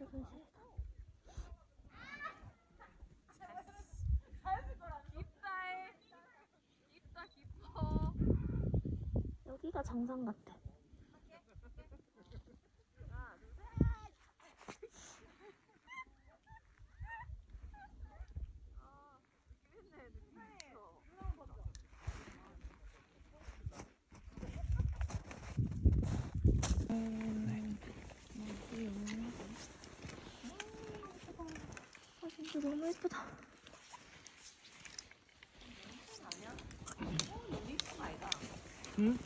조금씩. 깊다해. 깊다 깊어. 여기가 정상 같아. 아 진짜 너무 예쁘다. 응?